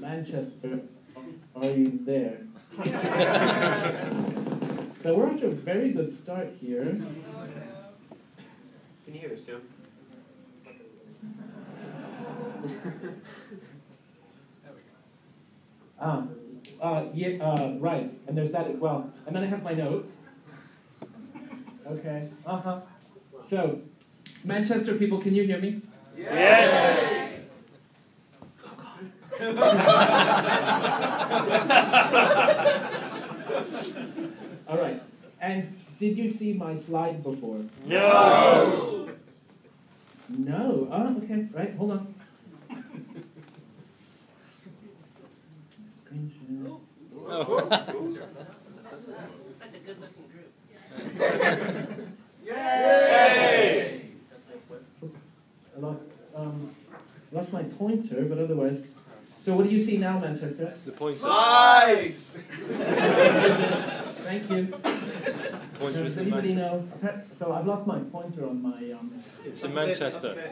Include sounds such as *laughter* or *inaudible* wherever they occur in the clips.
Manchester, are you there? *laughs* so we're off to a very good start here. Can you hear us, John? Ah, *laughs* uh, yeah, uh, right, and there's that as well. And then I have my notes. Okay, uh huh. So, Manchester people, can you hear me? Yes! All right, and did you see my slide before? No! No. Oh, okay, right, hold on. Screen share. That's a good looking group. Yay! Oops, I lost, um, lost my pointer, but otherwise. So what do you see now, Manchester? The pointer. Slides! Thank you. Pointer Does anybody Manchester. know? So I've lost my pointer on my. Um, It's in Manchester. *laughs*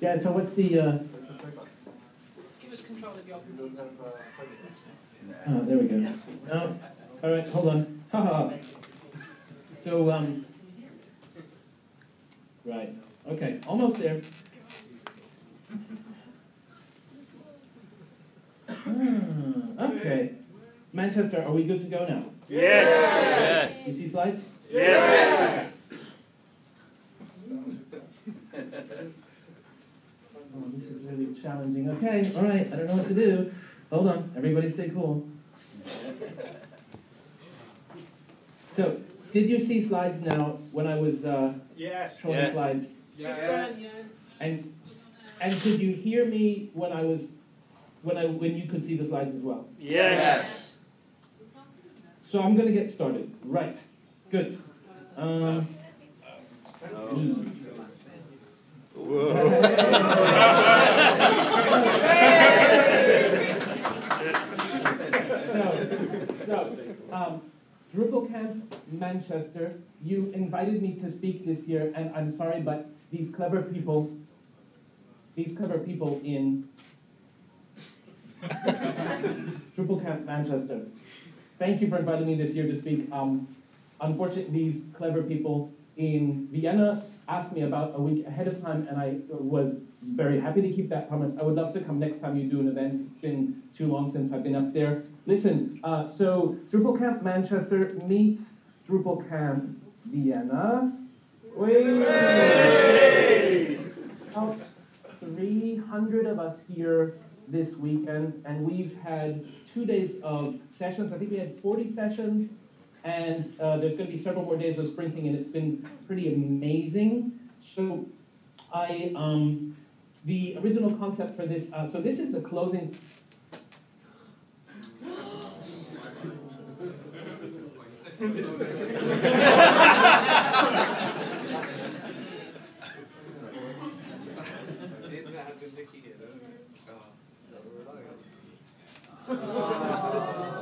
yeah. So what's the? Uh, Give us control of your computer. oh, there we go. No. All right. Hold on. Ha ha. So um. Right. Okay. Almost there. Ah, okay. Manchester, are we good to go now? Yes! Yes. You see slides? Yes! Oh, this is really challenging. Okay, all right, I don't know what to do. Hold on, everybody stay cool. So, did you see slides now when I was uh, Yes! showing Yes. slides? Yes! And and could you hear me when I was when I when you could see the slides as well? Yes! So I'm gonna get started. Right. Good. Um, hmm. *laughs* so, so um, Drupal Camp Manchester, you invited me to speak this year, and I'm sorry, but these clever people, these clever people in *laughs* Drupal Camp Manchester, thank you for inviting me this year to speak. Um, unfortunately, these clever people in Vienna asked me about a week ahead of time, and I was very happy to keep that promise. I would love to come next time you do an event. It's been too long since I've been up there. Listen, uh, so Drupal Camp Manchester meet Drupal Camp Vienna. Wait. About 300 of us here this weekend, and we've had two days of sessions. I think we had 40 sessions, and uh, there's going to be several more days of sprinting, and it's been pretty amazing. So, I um, the original concept for this. Uh, so this is the closing. *laughs*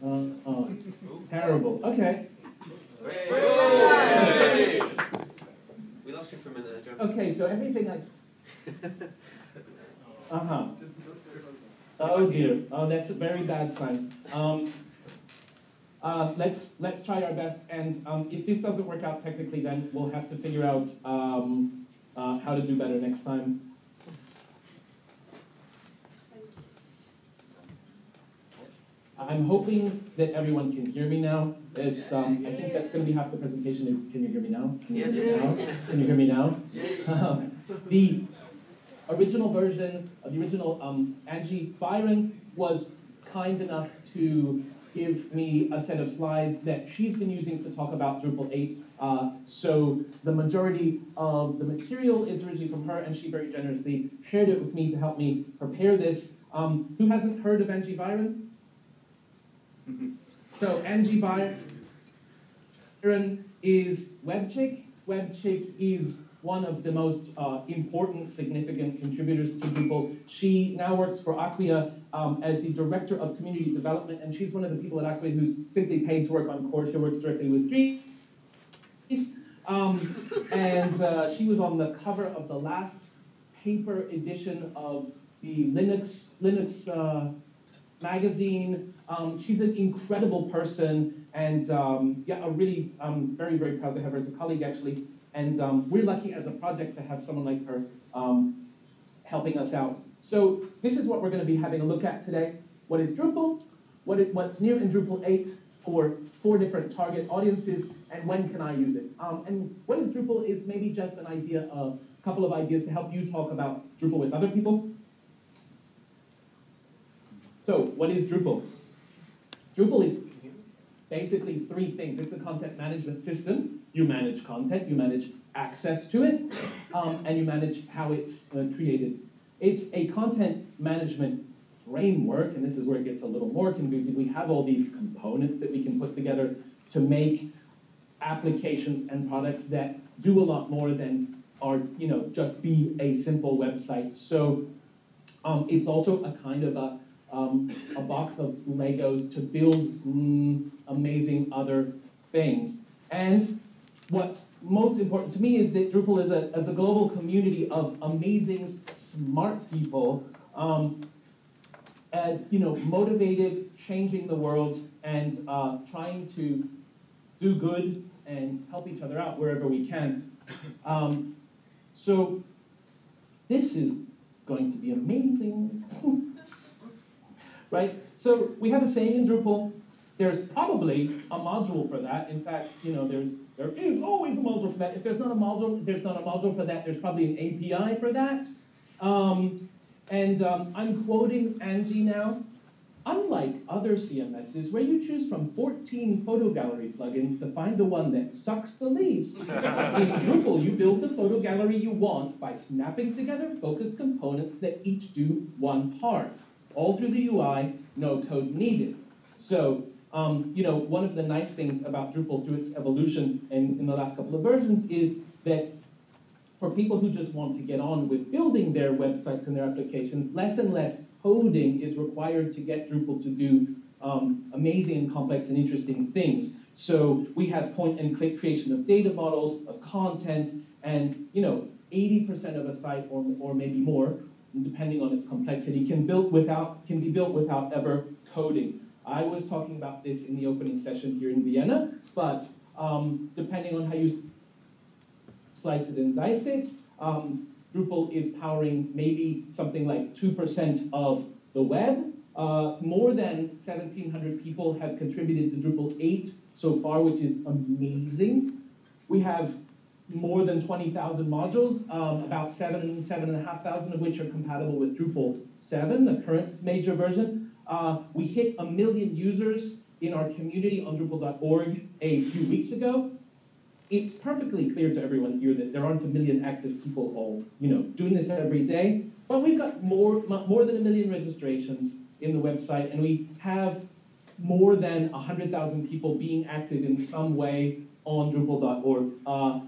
Uh, oh, terrible. Okay. Hooray! We lost you for a minute John. Okay, so everything I. *laughs* Uh huh. Oh dear. Oh, that's a very bad sign. Um, uh, let's let's try our best, and um, if this doesn't work out technically, then we'll have to figure out um, uh, how to do better next time. I'm hoping that everyone can hear me now. It's um, I think that's going to be half the presentation. Is can you hear me now? Can you hear me now? Can you hear me now? *laughs* Um, the original version, uh, the original um, Angie Byron was kind enough to give me a set of slides that she's been using to talk about Drupal 8. Uh, so the majority of the material is originally from her, and she very generously shared it with me to help me prepare this. Um, who hasn't heard of Angie Byron? So Angie Byron is WebChick. WebChick is one of the most uh, important, significant contributors to Drupal. She now works for Acquia um, as the Director of Community Development, and she's one of the people at Acquia who's simply paid to work on core. She works directly with Dries. Um, and uh, she was on the cover of the last paper edition of the Linux, Linux uh, magazine. Um, she's an incredible person, and um, yeah, I'm really very, very proud to have her as a colleague, actually. And um, we're lucky as a project to have someone like her um, helping us out. So this is what we're going to be having a look at today. What is Drupal? What's new in Drupal 8 for four different target audiences, and when can I use it? Um, and what is Drupal is maybe just an idea of a couple of ideas to help you talk about Drupal with other people. So what is Drupal? Drupal is basically three things. It's a content management system. You manage content, you manage access to it, um, and you manage how it's uh, created. It's a content management framework, and this is where it gets a little more confusing. We have all these components that we can put together to make applications and products that do a lot more than are, you know, just be a simple website. So um, it's also a kind of a um, a box of Legos to build mm, amazing other things. And what's most important to me is that Drupal is a, as a global community of amazing, smart people, um, and, you know, motivated, changing the world, and uh, trying to do good and help each other out wherever we can. Um, so this is going to be amazing. *laughs* right? So we have a saying in Drupal, there's probably a module for that. In fact, you know, there's there is always a module for that. If there's not a module, there's not a module for that. There's probably an API for that. Um, and um, I'm quoting Angie now. Unlike other CMSs where you choose from 14 photo gallery plugins to find the one that sucks the least, *laughs* in Drupal you build the photo gallery you want by snapping together focused components that each do one part all through the UI, no code needed. So, um, you know, one of the nice things about Drupal through its evolution in, in the last couple of versions is that for people who just want to get on with building their websites and their applications, less and less coding is required to get Drupal to do um, amazing and complex and interesting things. So we have point and click creation of data models, of content, and you know, 80% of a site or, or maybe more depending on its complexity, can, without, can be built without ever coding. I was talking about this in the opening session here in Vienna, but um, depending on how you slice it and dice it, um, Drupal is powering maybe something like 2% of the web. Uh, more than 1,700 people have contributed to Drupal 8 so far, which is amazing. We have more than 20,000 modules, um, about seven, seven and a half thousand of which are compatible with Drupal 7, the current major version. Uh, we hit a million users in our community on Drupal.org a few weeks ago. it's perfectly clear to everyone here that there aren't a million active people all, you know, doing this every day. But we've got more, more than a million registrations in the website, and we have more than 100,000 people being active in some way on Drupal.org. Uh,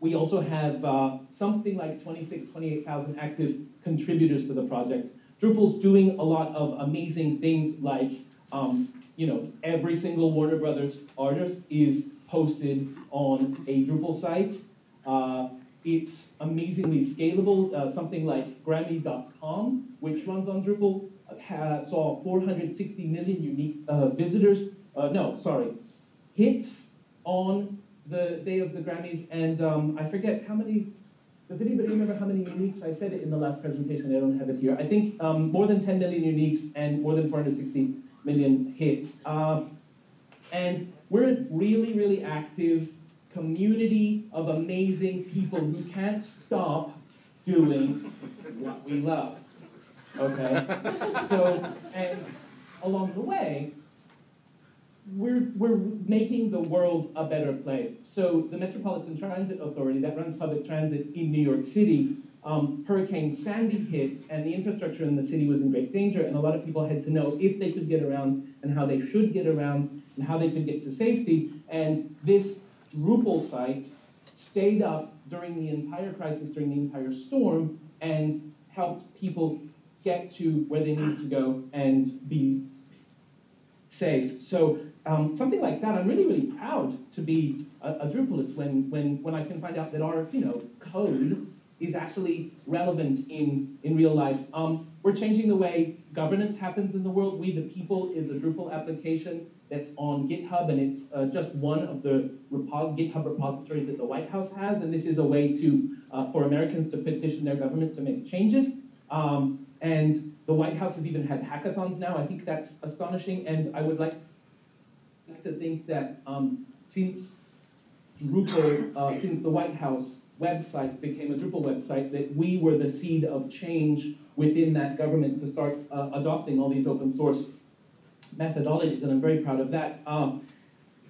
we also have uh, something like 26, 28,000 active contributors to the project. Drupal's doing a lot of amazing things like, um, you know, every single Warner Brothers artist is posted on a Drupal site. Uh, it's amazingly scalable. Uh, something like Grammy.com, which runs on Drupal, uh, saw 460 million unique uh, visitors. Uh, no, sorry, hits on the day of the Grammys, and um, I forget how many. Does anybody remember how many uniques? I said it in the last presentation. I don't have it here. I think um, more than 10 million uniques and more than 460 million hits. Uh, and we're a really, really active community of amazing people who can't stop doing what we love. Okay? *laughs* So, and along the way, we're, we're making the world a better place. So the Metropolitan Transit Authority that runs public transit in New York City, um, Hurricane Sandy hit and the infrastructure in the city was in great danger and a lot of people had to know if they could get around and how they should get around and how they could get to safety. And this Drupal site stayed up during the entire crisis, during the entire storm, and helped people get to where they need to go and be safe. So um, something like that, I'm really, really proud to be a, a Drupalist when, when, when I can find out that our, you know, code is actually relevant in, in real life. Um, we're changing the way governance happens in the world. We the People is a Drupal application that's on GitHub, and it's uh, just one of the repos GitHub repositories that the White House has. And this is a way to uh, for Americans to petition their government to make changes. Um, and the White House has even had hackathons now. I think that's astonishing, and I would like to think that um, since Drupal, uh, since the White House website became a Drupal website, that we were the seed of change within that government to start uh, adopting all these open source methodologies, and I'm very proud of that. Um,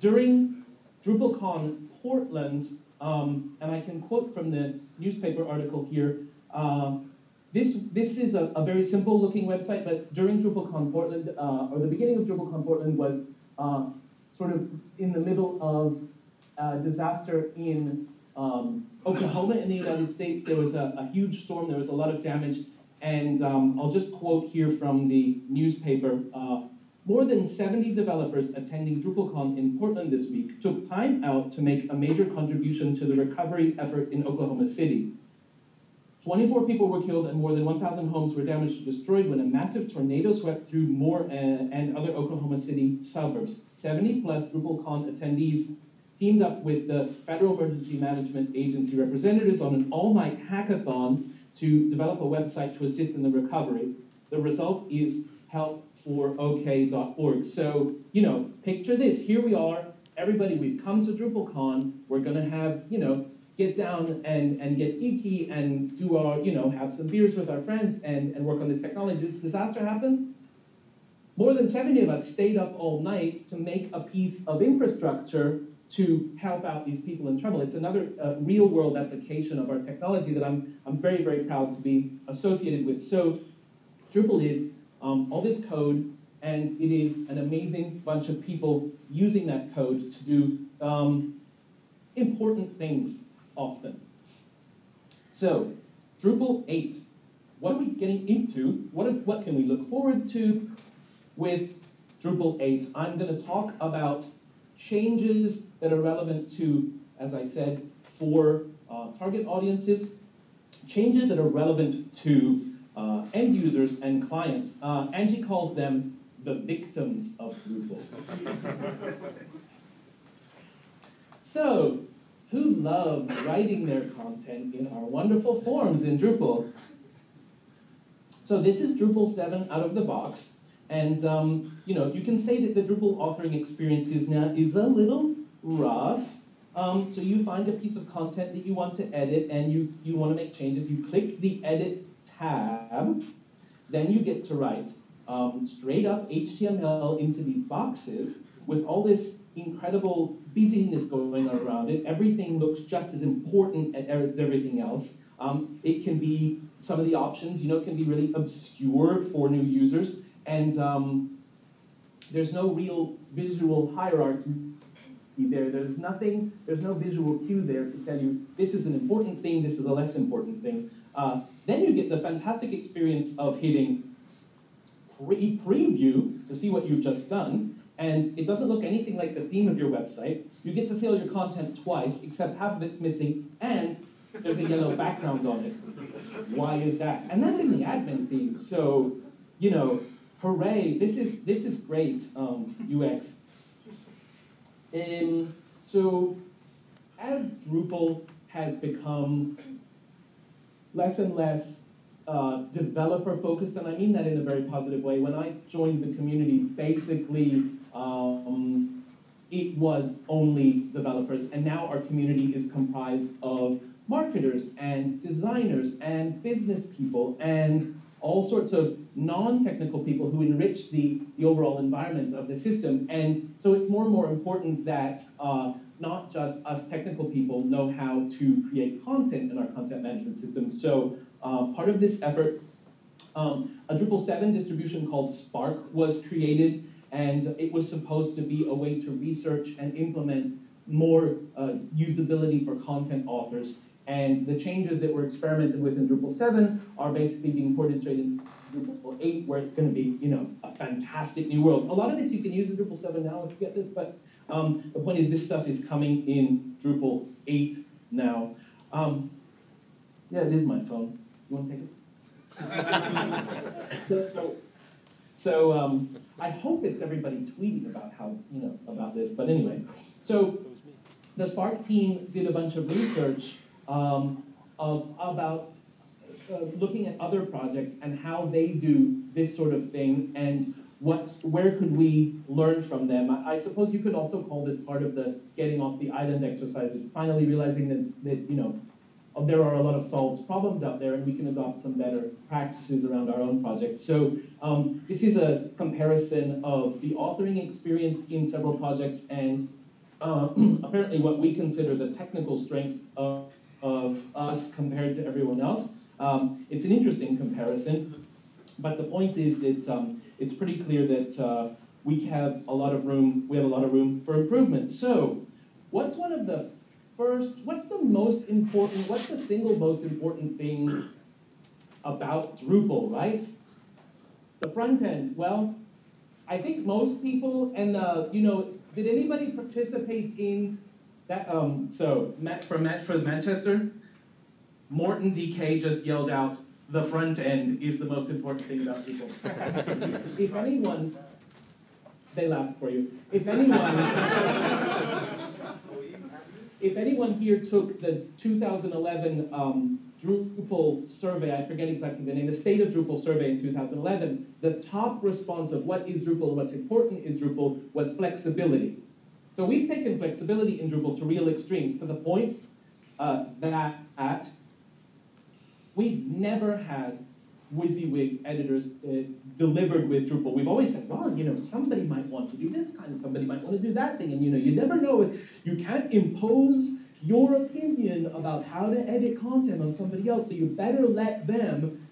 during DrupalCon Portland, um, and I can quote from the newspaper article here, uh, this, this is a, a, very simple looking website, but during DrupalCon Portland, uh, or the beginning of DrupalCon Portland was uh, sort of in the middle of a disaster in um, Oklahoma in the United States. There was a, a, huge storm, there was a lot of damage, and um, I'll just quote here from the newspaper. Uh, more than 70 developers attending DrupalCon in Portland this week took time out to make a major contribution to the recovery effort in Oklahoma City. 24 people were killed and more than 1,000 homes were damaged or destroyed when a massive tornado swept through Moore and, other Oklahoma City suburbs. 70 plus DrupalCon attendees teamed up with the Federal Emergency Management Agency representatives on an all-night hackathon to develop a website to assist in the recovery. The result is helpforok.org. So, you know, picture this. Here we are, everybody, we've come to DrupalCon. We're going to have, you know, get down and, and get geeky and do our, you know, have some beers with our friends and, and work on this technology. This disaster happens. More than 70 of us stayed up all night to make a piece of infrastructure to help out these people in trouble. It's another uh, real world application of our technology that I'm, I'm very, very proud to be associated with. So Drupal is um, all this code, and it is an amazing bunch of people using that code to do um, important things often. So, Drupal 8. What are we getting into? What, what can we look forward to with Drupal 8? I'm going to talk about changes that are relevant to, as I said, for uh, target audiences, changes that are relevant to uh, end users and clients. Uh, Angie calls them the victims of Drupal. *laughs* so, who loves writing their content in our wonderful forms in Drupal? So this is Drupal 7 out of the box. And um, you know, you can say that the Drupal authoring experience is now is a little rough. Um, so you find a piece of content that you want to edit and you, you want to make changes. You click the edit tab, then you get to write um, straight up HTML into these boxes with all this incredible busyness going on around it. Everything looks just as important as everything else. Um, it can be some of the options, you know, can be really obscure for new users, and um, there's no real visual hierarchy there. There's nothing, there's no visual cue there to tell you this is an important thing, this is a less important thing. Uh, then you get the fantastic experience of hitting pre preview to see what you've just done, and it doesn't look anything like the theme of your website. You get to see all your content twice, except half of it's missing, and there's a yellow background on it. Why is that? And that's in the admin theme. So, you know, hooray! This is this is great um, UX. Um, so, as Drupal has become less and less uh, developer focused, and I mean that in a very positive way. When I joined the community, basically um, it was only developers, and now our community is comprised of marketers and designers and business people and all sorts of non-technical people who enrich the, the overall environment of the system. And so it's more and more important that uh, not just us technical people know how to create content in our content management system. So uh, part of this effort, um, a Drupal 7 distribution called Spark was created, and it was supposed to be a way to research and implement more uh, usability for content authors. And the changes that were experimented with in Drupal 7 are basically being ported straight into Drupal 8, where it's going to be, you know, a fantastic new world. A lot of this you can use in Drupal 7 now if you get this, but um, the point is this stuff is coming in Drupal 8 now. Um, yeah, it is my phone. You want to take it? *laughs* so, so, so um, I hope it's everybody tweeting about how, you know, about this. But anyway, so the Spark team did a bunch of research um, of about uh, looking at other projects and how they do this sort of thing and what, where could we learn from them? I, I, suppose you could also call this part of the getting off the island exercise. It's finally realizing that, that you know there are a lot of solved problems out there and we can adopt some better practices around our own projects. So um, this is a comparison of the authoring experience in several projects and uh, *clears throat* apparently what we consider the technical strength of, of us compared to everyone else. Um, it's an interesting comparison, but the point is that um, it's pretty clear that uh, we have a lot of room, we have a lot of room for improvement. So what's one of the first, what's the most important, what's the single most important thing about Drupal, right? The front end, well, I think most people, and uh, you know, did anybody participate in that? Um, so, Matt, for Matt for Manchester, Morten DK just yelled out, "The front end is the most important thing about Drupal." if anyone, they laughed for you. If anyone *laughs* if anyone here took the 2011 um, Drupal survey, I forget exactly the name, the State of Drupal survey in 2011, the top response of what is Drupal, what's important is Drupal, was flexibility. So we've taken flexibility in Drupal to real extremes, to the point uh, that at, we've never had WYSIWYG editors uh, delivered with Drupal. We've always said, well, you know, somebody might want to do this kind, somebody might want to do that thing, and you know, you never know. You can't impose your opinion about how to edit content on somebody else, so you better let them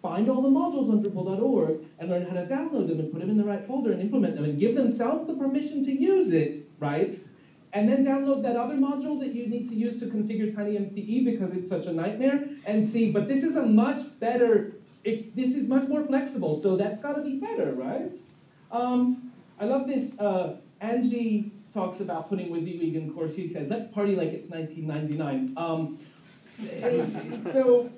find all the modules on Drupal.org and learn how to download them and put them in the right folder and implement them and give themselves the permission to use it, right? and then download that other module that you need to use to configure TinyMCE because it's such a nightmare and see, but this is a much better it, this is much more flexible, so that's got to be better, right? Um, I love this. Uh, Angie talks about putting WYSIWYG in core. She says, let's party like it's 1999. Um, *laughs* so,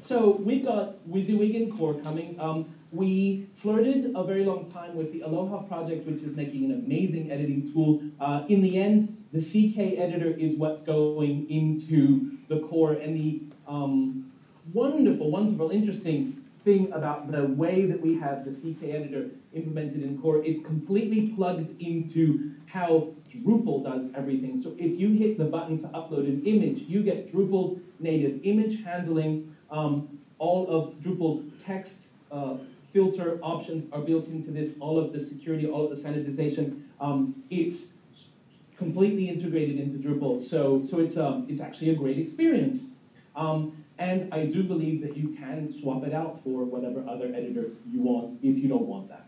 so we've got WYSIWYG in core coming. Um, we flirted a very long time with the Aloha project, which is making an amazing editing tool. Uh, in the end, the CK editor is what's going into the core, and the um, wonderful, wonderful, interesting thing about the way that we have the CK editor implemented in core. It's completely plugged into how Drupal does everything. So if you hit the button to upload an image, you get Drupal's native image handling. Um, all of Drupal's text uh, filter options are built into this, all of the security, all of the sanitization. Um, it's completely integrated into Drupal. So, so it's, um, it's actually a great experience. Um, and I do believe that you can swap it out for whatever other editor you want if you don't want that.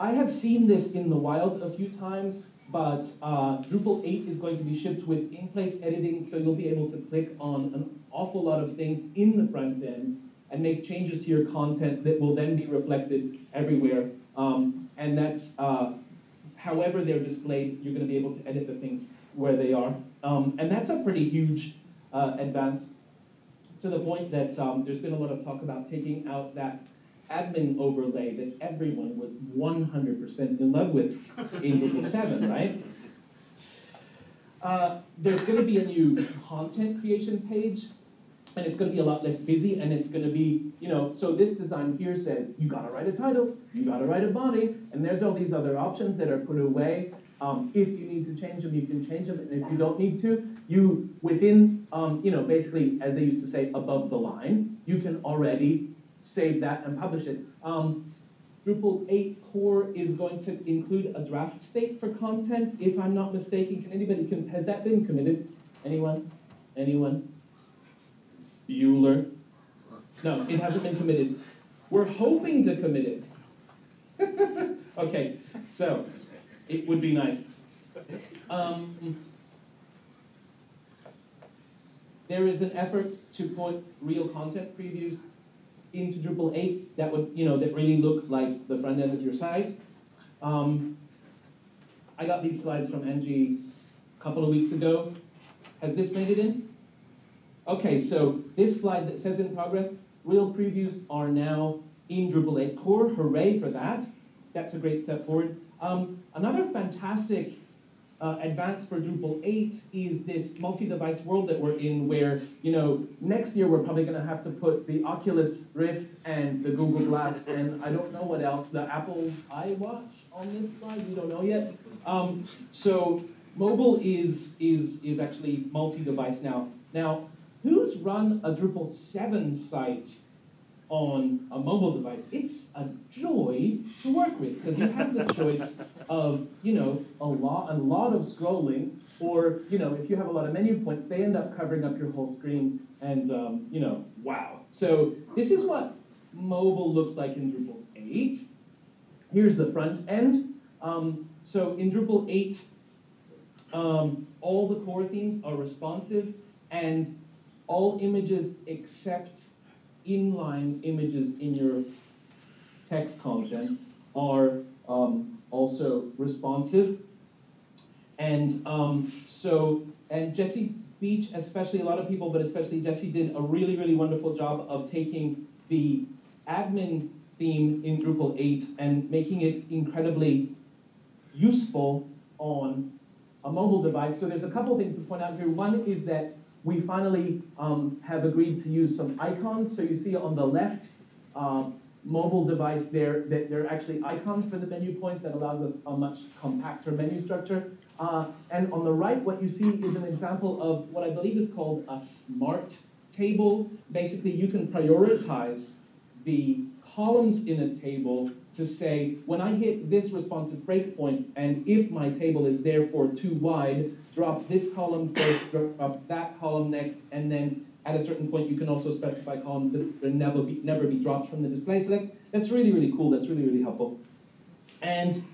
I have seen this in the wild a few times, but uh, Drupal 8 is going to be shipped with in-place editing, so you'll be able to click on an awful lot of things in the front end and make changes to your content that will then be reflected everywhere. Um, and that's, uh, however they're displayed, you're going to be able to edit the things where they are. Um, and that's a pretty huge uh, advance to the point that um, there's been a lot of talk about taking out that admin overlay that everyone was 100% in love with in Drupal *laughs* 7, right? Uh, there's going to be a new content creation page, and it's going to be a lot less busy, and it's going to be, you know, so this design here says you got to write a title, you got to write a body, and there's all these other options that are put away. Um, if you need to change them, you can change them, and if you don't need to, you within, um, you know, basically as they used to say, above the line, you can already save that and publish it. Um, Drupal 8 core is going to include a draft state for content, if I'm not mistaken. Can anybody, can, has that been committed? Anyone? Anyone? Bueller? No, it hasn't been committed. We're hoping to commit it. *laughs* okay, so it would be nice. Um, there is an effort to put real content previews into Drupal 8 that would, you know, that really look like the front end of your site. Um, I got these slides from Angie a couple of weeks ago. Has this made it in? Okay, so this slide that says in progress, real previews are now in Drupal 8 core. Hooray for that. That's a great step forward. Um, another fantastic uh, advance for Drupal 8 is this multi-device world that we're in where, you know, next year we're probably going to have to put the Oculus Rift and the Google Glass and I don't know what else, the Apple iWatch on this slide, we don't know yet. Um, so mobile is, is, is actually multi-device now. Now, who's run a Drupal 7 site on a mobile device, it's a joy to work with because you have the choice of, you know, a lot, a lot of scrolling, or, you know, if you have a lot of menu points, they end up covering up your whole screen, and, um, you know, wow. So this is what mobile looks like in Drupal 8. Here's the front end. Um, so in Drupal 8, um, all the core themes are responsive, and all images except inline images in your text content are um, also responsive. And um, so, and Jesse Beach, especially a lot of people, but especially Jesse, did a really, really wonderful job of taking the admin theme in Drupal 8 and making it incredibly useful on a mobile device. So there's a couple things to point out here. One is that we finally um, have agreed to use some icons. So you see on the left uh, mobile device there that there are actually icons for the menu points that allows us a much compacter menu structure. Uh, and on the right, what you see is an example of what I believe is called a smart table. Basically, you can prioritize the columns in a table to say, when I hit this responsive breakpoint, and if my table is therefore too wide, drop this column first, drop that column next, and then at a certain point you can also specify columns that will never be, never be dropped from the display. So that's, that's really, really cool. That's really, really helpful. And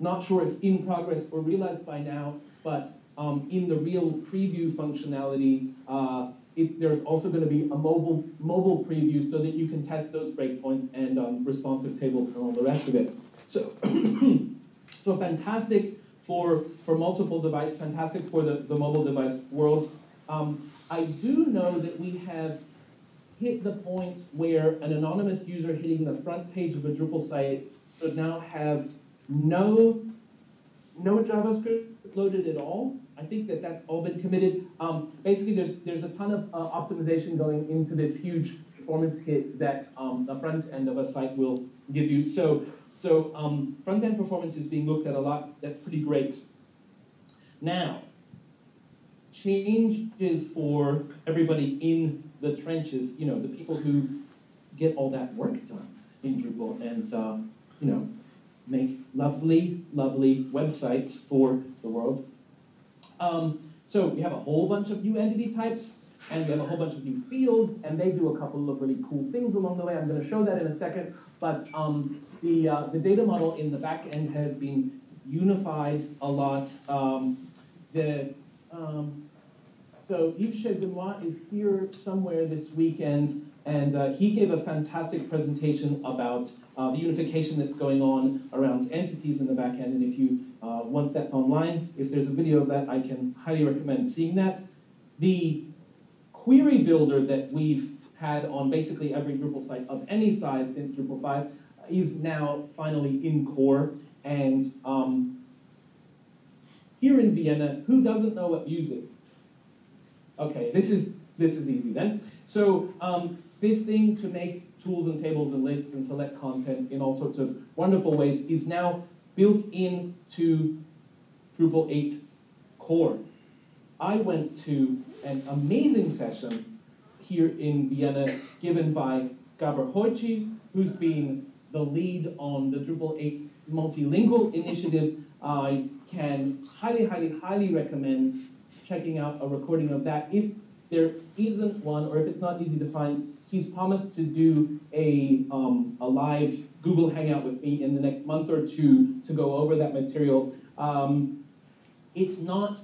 not sure if in progress or realized by now, but um, in the real preview functionality, uh, it, there's also going to be a mobile mobile preview so that you can test those breakpoints and um, responsive tables and all the rest of it. So, *clears throat* so fantastic for for multiple device, fantastic for the, the mobile device world. Um, I do know that we have hit the point where an anonymous user hitting the front page of a Drupal site should now have no no JavaScript loaded at all. I think that that's all been committed. Um, basically, there's there's a ton of uh, optimization going into this huge performance kit that um, the front end of a site will give you. So so um, front end performance is being looked at a lot. That's pretty great. Now, changes for everybody in the trenches. You know, the people who get all that work done in Drupal, and uh, you know, make lovely, lovely websites for the world. Um, so we have a whole bunch of new entity types, and we have a whole bunch of new fields, and they do a couple of really cool things along the way. I'm going to show that in a second. But um, the, uh, the data model in the back end has been unified a lot. Um, the, um, so Yves Benoit is here somewhere this weekend, and uh, he gave a fantastic presentation about uh, the unification that's going on around entities in the back end. And if you, uh, once that's online, if there's a video of that, I can highly recommend seeing that. The query builder that we've had on basically every Drupal site of any size since Drupal 5 is now finally in core. And um, here in Vienna, who doesn't know what Views is? Okay, this is this is easy then. So um, this thing to make tools and tables and lists and select content in all sorts of wonderful ways is now built into Drupal 8 core. I went to an amazing session here in Vienna given by Gabor Hojtsy, who's been the lead on the Drupal 8 multilingual initiative. I can highly, highly, highly recommend checking out a recording of that. If there isn't one, or if it's not easy to find, he's promised to do a, um, a live Google Hangout with me in the next month or two to go over that material. Um, it's not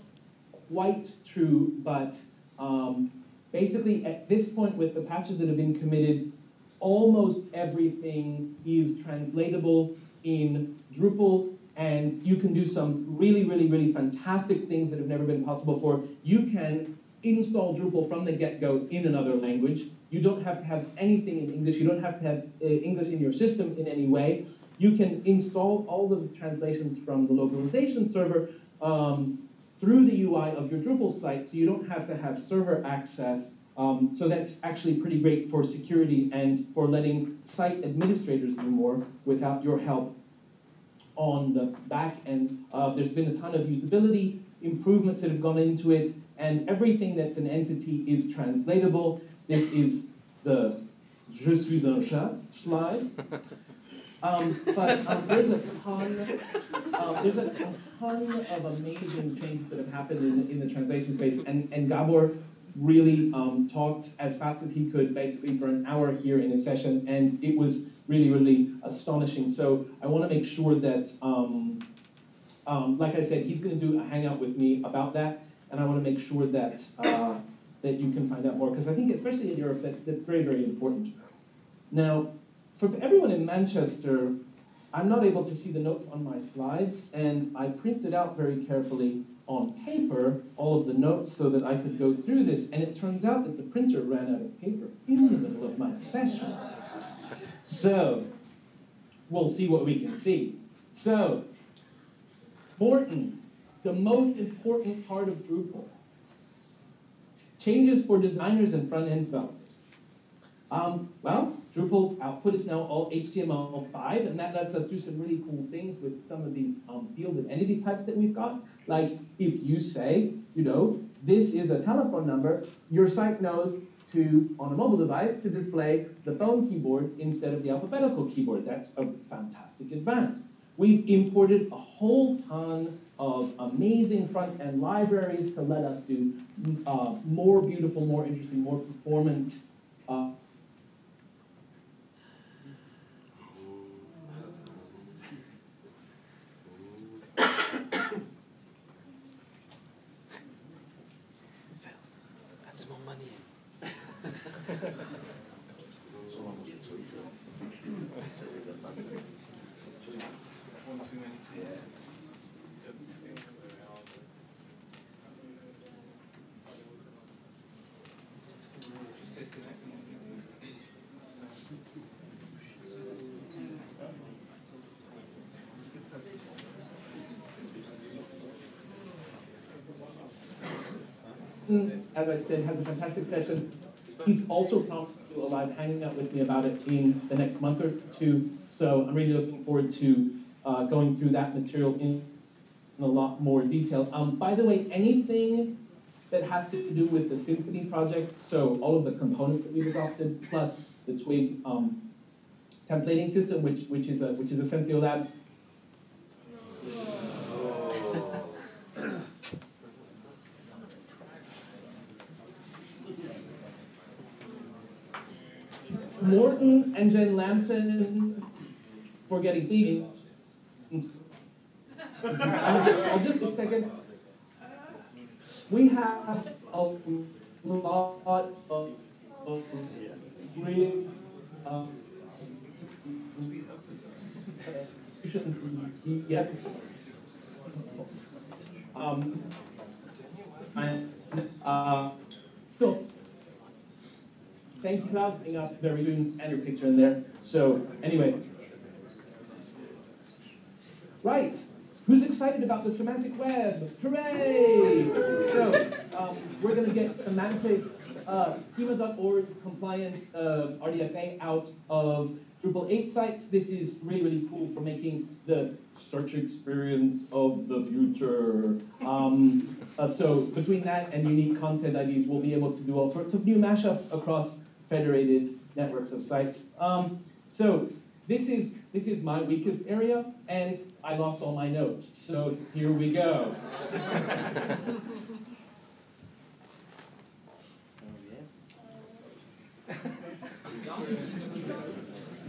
quite true, but um, basically at this point with the patches that have been committed, almost everything is translatable in Drupal and you can do some really, really, really fantastic things that have never been possible before. You can install Drupal from the get-go in another language. You don't have to have anything in English. You don't have to have uh, English in your system in any way. You can install all the translations from the localization server um, through the UI of your Drupal site, so you don't have to have server access. Um, so that's actually pretty great for security and for letting site administrators do more without your help on the back end. Uh, there's been a ton of usability improvements that have gone into it, and everything that's an entity is translatable. This is the Je suis un chat slide. Um, but um, there's a ton, um, there's a, a, ton of amazing changes that have happened in, in the translation space, and, and Gabor really um, talked as fast as he could, basically for an hour here in a session, and it was really, really astonishing. So I want to make sure that, um, like I said, he's going to do a hangout with me about that, and I want to make sure that uh, that you can find out more because I think, especially in Europe, that, that's very, very important. Now, for everyone in Manchester, I'm not able to see the notes on my slides, and I printed out very carefully on paper all of the notes so that I could go through this, and it turns out that the printer ran out of paper in the middle of my session. So, we'll see what we can see. So, Morten, the most important part of Drupal. Changes for designers and front-end developers. Um, well, Drupal's output is now all HTML5, and that lets us do some really cool things with some of these um, field and entity types that we've got. Like if you say, you know, this is a telephone number, your site knows to, on a mobile device, to display the phone keyboard instead of the alphabetical keyboard. That's a fantastic advance. We've imported a whole ton of amazing front-end libraries to let us do uh, more beautiful, more interesting, more performant as I said, has a fantastic session. He's also promised to do a live hanging out with me about it in the next month or two. So I'm really looking forward to uh, going through that material in, in a lot more detail. Um, by the way, anything that has to do with the Symfony project, so all of the components that we've adopted, plus the Twig um, templating system, which which is a which is SensioLabs Morten and Jen Lampton for getting cleaning. I'll just a second. We have a lot of, of really, um, yeah. Um, and, uh, so, thank you for asking up very soon and your picture in there. So, anyway. Right. Who's excited about the semantic web? Hooray! So, um, we're going to get semantic uh, schema.org compliant uh, RDFA out of Drupal 8 sites. This is really, really cool for making the search experience of the future. Um, uh, so between that and unique content IDs, we'll be able to do all sorts of new mashups across federated networks of sites. Um, so this is this is my weakest area, and I lost all my notes. So here we go. *laughs*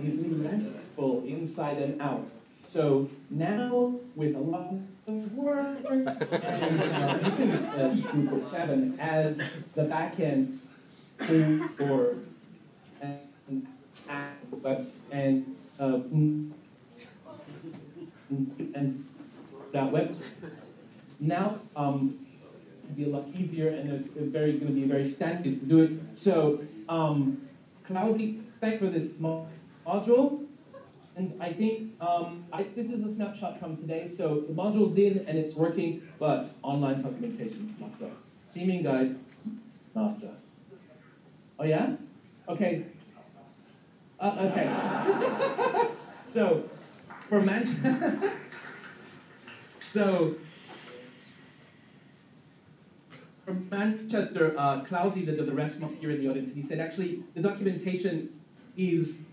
Easy, restful, inside and out. So now, with a lot of work, and uh, uh, Drupal 7 as the backend for webs and uh, and that web. Now, um, to be a lot easier, and there's very going to be very standards to do it. So, um, Klausi, thank for this mo module. And I think um, I, this is a snapshot from today. So the module's in and it's working, but online documentation not done. Theming guide not done. Oh yeah? Okay. Uh, okay. so for Manchester, *laughs* so from Manchester, uh, Klausi, the, the rest must hear in the audience, he said actually the documentation is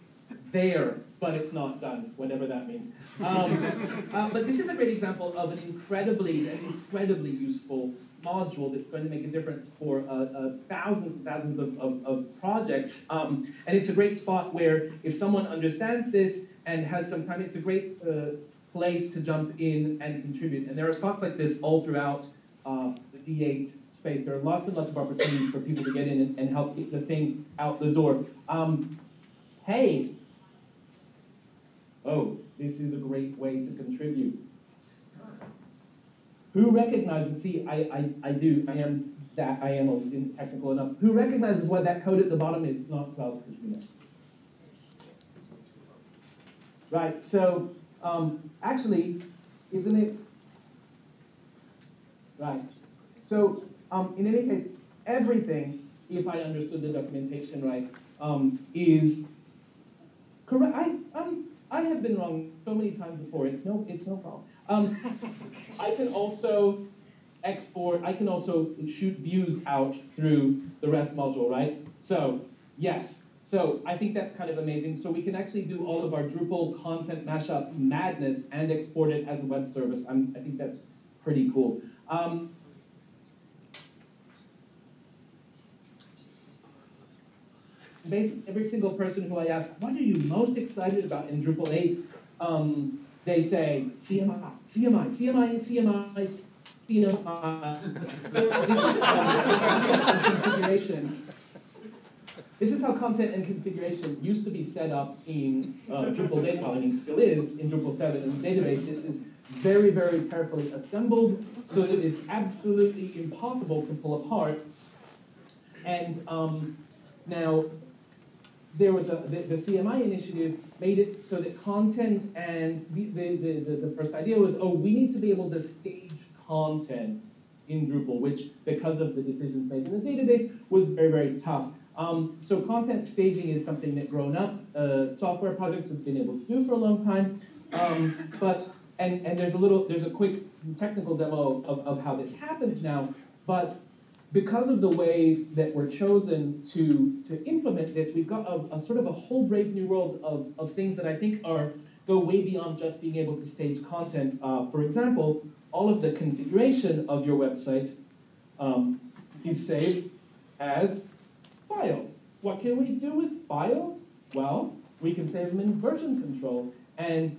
there, but it's not done, whatever that means. Um, uh, *laughs* but this is a great example of an incredibly, an incredibly useful module that's going to make a difference for uh, uh, thousands and thousands of, of, of projects. Um, and it's a great spot where if someone understands this and has some time, it's a great uh, place to jump in and contribute. And there are spots like this all throughout uh, the D8 space. There are lots and lots of opportunities for people to get in and, and help get the thing out the door. Um, hey, oh, this is a great way to contribute. Who recognizes, see, I, I, I do, I am that, I am technical enough. Who recognizes what that code at the bottom is? Not Klaus Casino. Right, so um, actually, isn't it? Right. So um, in any case, everything, if I understood the documentation right, um, is correct. I, um, I have been wrong so many times before. It's no, it's no problem. Um, *laughs* I can also export. I can also shoot views out through the REST module, right? So yes. So I think that's kind of amazing. So we can actually do all of our Drupal content mashup madness and export it as a web service. I'm, I think that's pretty cool. Um, basically, every single person who I ask, what are you most excited about in Drupal 8? Um, they say CMI, CMI, CMI, CMI, CMI. So this is how content and configuration used to be set up in uh, Drupal data, well, it still is in Drupal 7 in the database. This is very, very carefully assembled so that it's absolutely impossible to pull apart. And um, now, there was a, the, the, CMI initiative made it so that content and the, the, the, the first idea was, oh, we need to be able to stage content in Drupal, which because of the decisions made in the database was very, very tough. Um, so content staging is something that grown up uh, software projects have been able to do for a long time. Um, but and, and there's a little there's a quick technical demo of, of how this happens now. But because of the ways that were chosen to, to implement this, we've got a, a, sort of a whole brave new world of, of things that I think are go way beyond just being able to stage content. Uh, for example, all of the configuration of your website um, is saved as files. What can we do with files? Well, we can save them in version control. And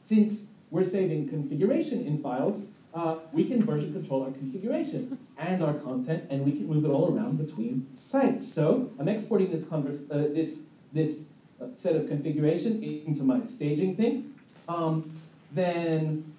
since we're saving configuration in files, uh, we can version control our configuration *laughs* and our content, and we can move it all around between sites. So I'm exporting this, uh, this, this uh, set of configuration into my staging thing. Um, then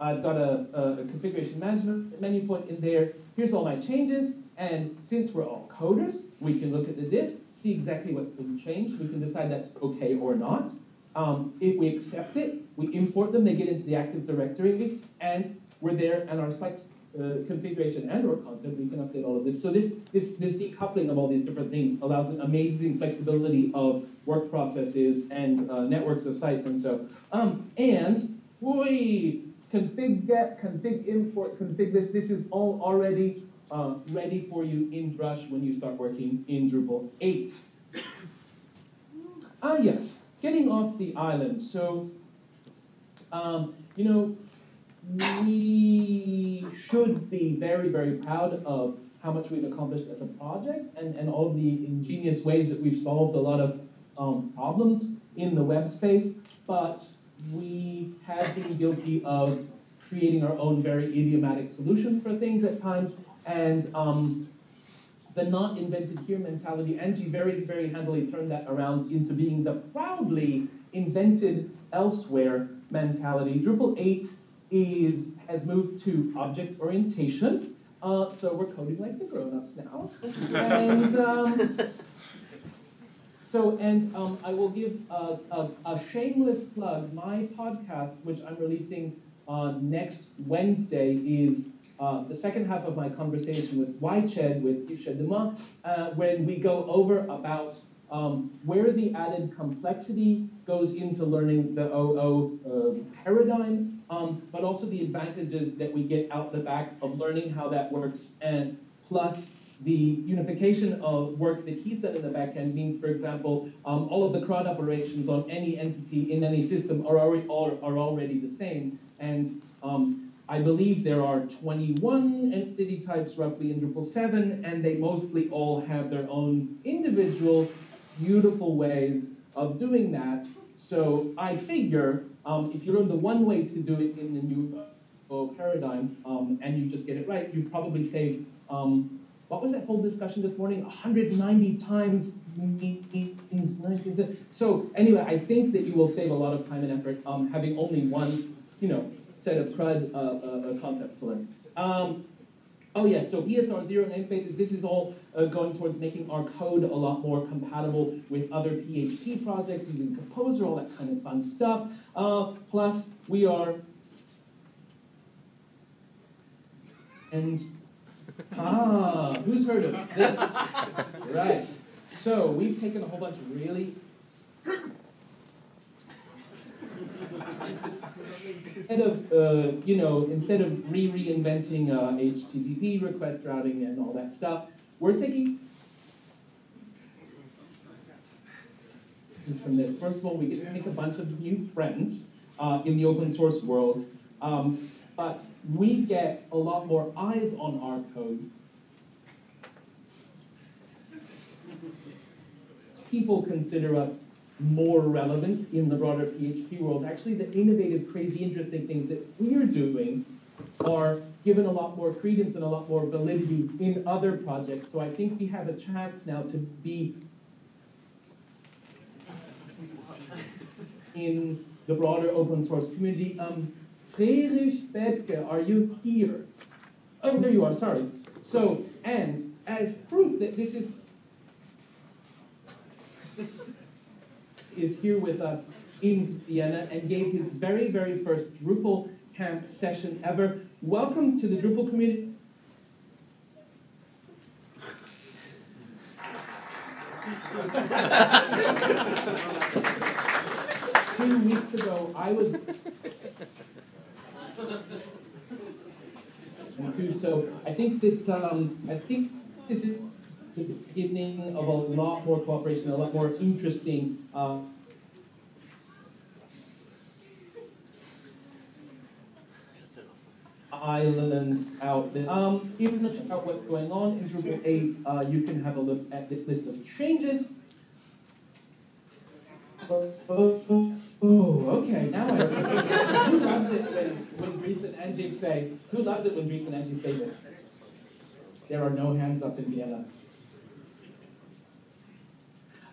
I've got a, a, configuration management menu point in there. Here's all my changes. And since we're all coders, we can look at the diff, see exactly what's been changed. We can decide that's okay or not. Um, if we accept it, we import them, they get into the Active Directory, and we're there, and our site's uh, configuration and or content, we can update all of this. So this, this, this decoupling of all these different things allows an amazing flexibility of work processes and uh, networks of sites and so. Um, and, we config get, config import, config this, this is all already uh, ready for you in Drush when you start working in Drupal 8. Ah, yes, getting off the island. So, um, you know, we should be very, very proud of how much we've accomplished as a project and, and all the ingenious ways that we've solved a lot of um, problems in the web space, but we have been guilty of creating our own very idiomatic solution for things at times, and um, the not invented here mentality, Angie very, very handily turned that around into being the proudly invented elsewhere mentality. Drupal 8 is, has moved to object orientation, uh, so we're coding like the grown-ups now. and *laughs* um, so, and um, I will give a, a, a, shameless plug. My podcast, which I'm releasing uh, next Wednesday, is uh, the second half of my conversation with yched, with Yves Chedemois, uh, when we go over about um, where the added complexity goes into learning the OO uh, paradigm, um, but also the advantages that we get out the back of learning how that works, and plus the unification of work that he's done in the backend means, for example, um, all of the CRUD operations on any entity in any system are already, are, are already the same. And um, I believe there are 21 entity types roughly in Drupal 7, and they mostly all have their own individual, beautiful ways of doing that. So I figure um, if you learn the one way to do it in the new uh, paradigm, um, and you just get it right, you've probably saved um, what was that whole discussion this morning? 190 times So anyway, I think that you will save a lot of time and effort um, having only one, you know, set of CRUD uh, uh, concepts to learn. Um, oh yeah, so PSR zero namespaces, this is all uh, going towards making our code a lot more compatible with other PHP projects using Composer, all that kind of fun stuff. Uh, plus, we are and Ah, who's heard of this? *laughs* right. So we've taken a whole bunch of really instead of uh, you know instead of re-reinventing uh, HTTP request routing and all that stuff, we're taking from this. First of all, we get to make a bunch of new friends uh, in the open source world. Um, but we get a lot more eyes on our code. People consider us more relevant in the broader PHP world. Actually, the innovative, crazy, interesting things that we're doing are given a lot more credence and a lot more validity in other projects. So I think we have a chance now to be in the broader open source community. Um, Friedrich are you here? Oh, there you are, sorry. So, and as proof that this is is here with us in Vienna and gave his very, very first Drupal camp session ever. Welcome to the Drupal community. *laughs* months ago, I was. too, so I think that um, I think this is the beginning of a lot more cooperation, a lot more interesting. Uh, islands out there. Um, check out what's going on in Drupal 8, uh, you can have a look at this list of changes. Oh, okay, now I. *laughs* Who loves it when, when Dries and Angie say, who loves it when Dries and Angie say this? There are no hands up in Vienna.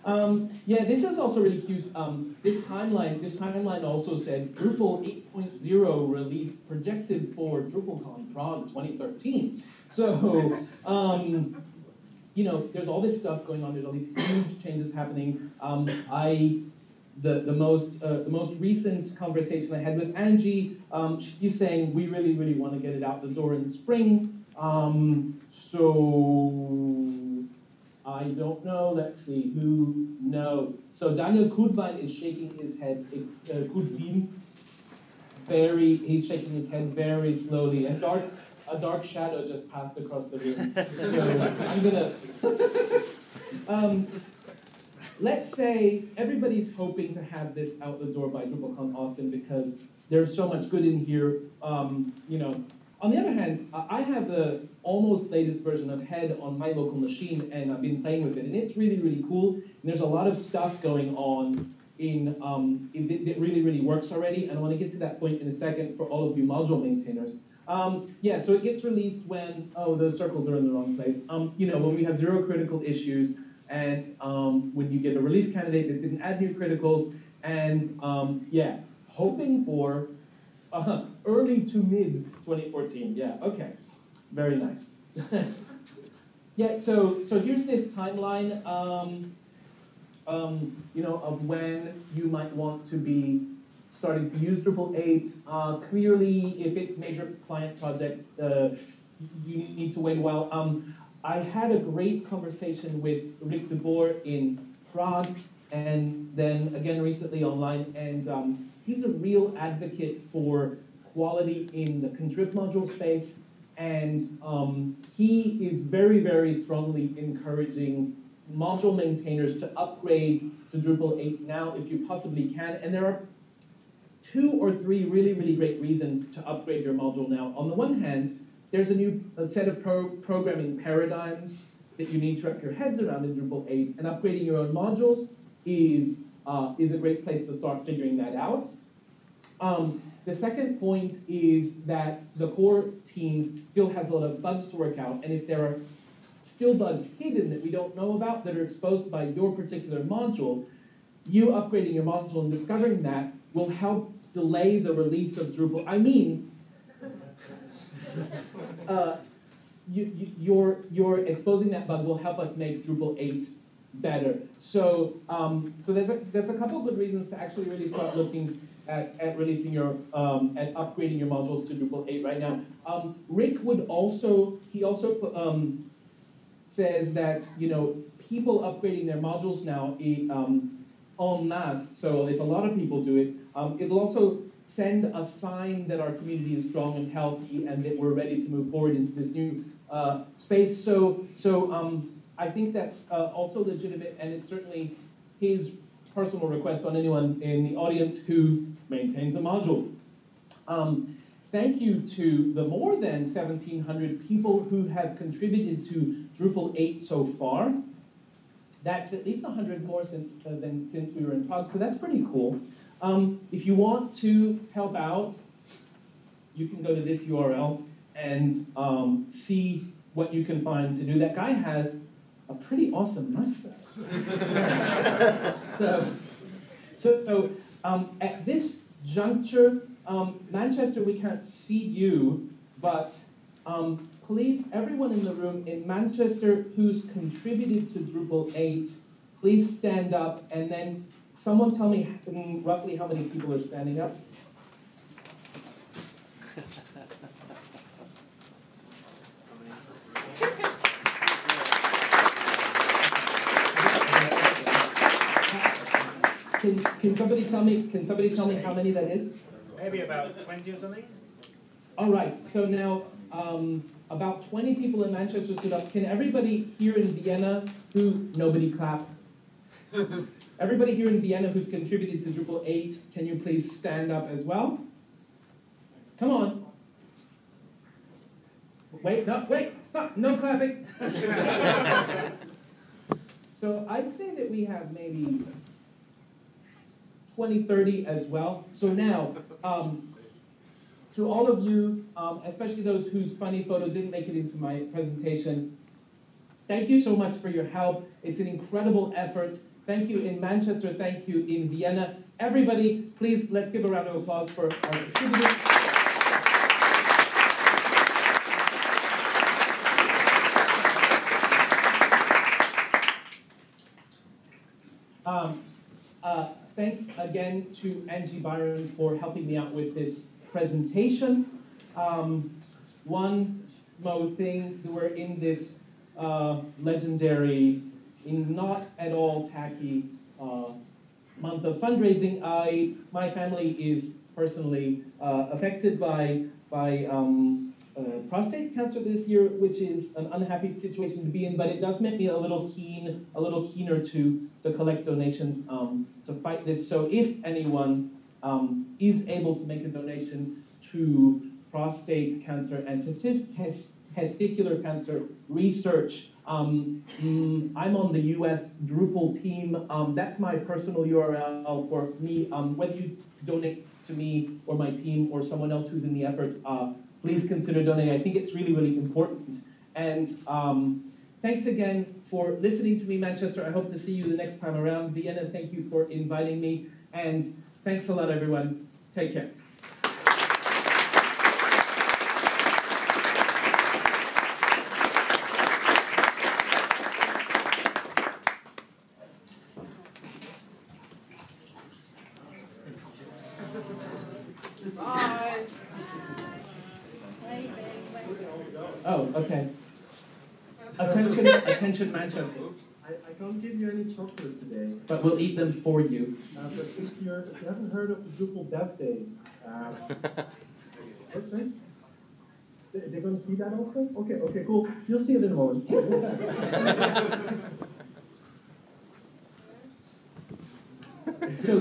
Um, yeah, this is also really cute. Um, this timeline, this timeline also said Drupal 8.0 release projected for DrupalCon Prague 2013. So, um, you know, there's all this stuff going on. There's all these huge changes happening. Um, I, the the most uh, the most recent conversation I had with Angie, um, she's saying we really really want to get it out the door in the spring. Um, so I don't know. Let's see who. No. So Daniel Kudwien is shaking his head. It's uh. Very. He's shaking his head very slowly. And dark. A dark shadow just passed across the room. *laughs* So I'm gonna. *laughs* um, let's say everybody's hoping to have this out the door by DrupalCon Austin because there's so much good in here. Um, you know, on the other hand, I have the almost latest version of Head on my local machine, and I've been playing with it, and it's really, really cool. And there's a lot of stuff going on in, um, in that really, really works already, and I want to get to that point in a second for all of you module maintainers. Um, yeah, so it gets released when, oh, those circles are in the wrong place. Um, you know, when we have zero critical issues, and um, when you get a release candidate that didn't add new criticals, and um, yeah, hoping for uh, early to mid 2014. Yeah, okay. Very nice. *laughs* yeah, so so here's this timeline, um, um, you know, of when you might want to be starting to use Drupal 8. Uh, clearly, if it's major client projects, uh, you need to wait a while. Um, I had a great conversation with Rick de Boer in Prague, and then again recently online, and um, he's a real advocate for quality in the contrib module space, and um, he is very, very strongly encouraging module maintainers to upgrade to Drupal 8 now if you possibly can. And there are two or three really, really great reasons to upgrade your module now. On the one hand, there's a new a set of pro programming paradigms that you need to wrap your heads around in Drupal 8, and upgrading your own modules is, uh, is a great place to start figuring that out. Um, the second point is that the core team still has a lot of bugs to work out, and if there are still bugs hidden that we don't know about that are exposed by your particular module, you upgrading your module and discovering that will help delay the release of Drupal. I mean, uh, you, you, your, your exposing that bug will help us make Drupal 8 better. So, um, so there's a, there's a couple good reasons to actually really start looking at, at releasing your, um, at upgrading your modules to Drupal 8 right now. Um, Rick would also, he also um, says that, you know, people upgrading their modules now um, en masse, so if a lot of people do it, um, it'll also send a sign that our community is strong and healthy and that we're ready to move forward into this new uh, space. So, so um, I think that's uh, also legitimate, and it's certainly his personal request on anyone in the audience who maintains a module. Um, thank you to the more than 1,700 people who have contributed to Drupal 8 so far. That's at least 100 more since, uh, than since we were in Prague, so that's pretty cool. Um, if you want to help out, you can go to this URL and um, see what you can find to do. That guy has a pretty awesome mustache. *laughs* so, so um, at this juncture, um, Manchester, we can't see you, but um, please, everyone in the room in Manchester who's contributed to Drupal 8, please stand up and then someone tell me roughly how many people are standing up. Can, can somebody tell me? Can somebody tell me how many that is? Maybe about twenty or something. All right. So now um, about twenty people in Manchester stood up. Can everybody here in Vienna who nobody clap? *laughs* everybody here in Vienna who's contributed to Drupal 8, can you please stand up as well? Come on. wait, no, wait, stop, no clapping. *laughs* so I'd say that we have maybe 20, 30 as well. So now, um, to all of you, um, especially those whose funny photo didn't make it into my presentation, thank you so much for your help. It's an incredible effort. Thank you in Manchester, thank you in Vienna. Everybody, please let's give a round of applause for our contributors. Um, uh, thanks again to Angie Byron for helping me out with this presentation. Um, one more thing, we're in this uh, legendary, in not at all tacky uh, month of fundraising. I, my family is personally uh, affected by, by um, uh, prostate cancer this year, which is an unhappy situation to be in, but it does make me a little keen, a little keener to, to collect donations um, to fight this. So if anyone um, is able to make a donation to prostate cancer and to tes- tes- testicular cancer research, um, mm, I'm on the US Drupal team. Um, that's my personal URL for me. Um, whether you donate to me or my team or someone else who's in the effort, uh, please consider donating. I think it's really, really important. And um, thanks again for listening to me, Manchester. I hope to see you the next time around. Vienna, thank you for inviting me. And thanks a lot, everyone. Take care. Bye. Oh, okay. Attention, attention, Manchester. I, I can't give you any chocolate today, But we'll eat them for you. uh, but if, you're, if you haven't heard of the Drupal Dev Days, uh, *laughs* what's that? They- They're going to see that also? Okay, okay, cool. You'll see it in a moment. *laughs* *laughs* So